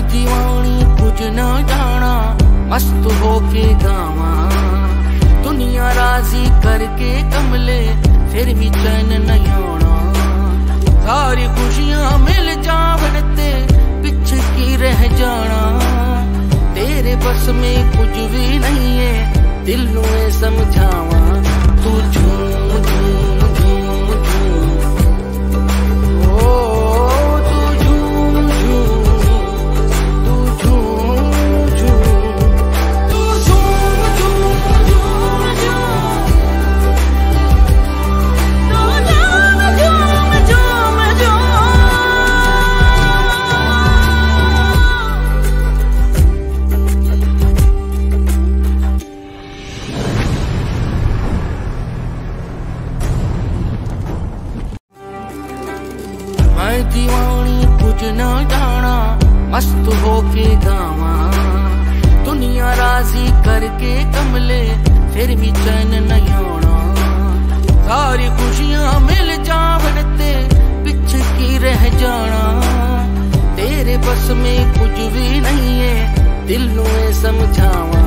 दीवानी कुछ ना जाना, मस्त होके गावा। दुनिया राज़ी करके कमले, फिर भी चैन नहीं आना। सारी खुशियाँ मिल जावन ते पिछ की रह जाना। तेरे बस में कुछ भी नहीं है, दिल में समझावा मैं दीवानी कुछ न जाना, मस्त होके गावा। दुनिया राज़ी करके कमले, फिर भी चैन नहीं आना। सारी खुशियाँ मिल जावन ते पिछ की रह जाना। तेरे बस में कुछ भी नहीं है, दिल में समझावा।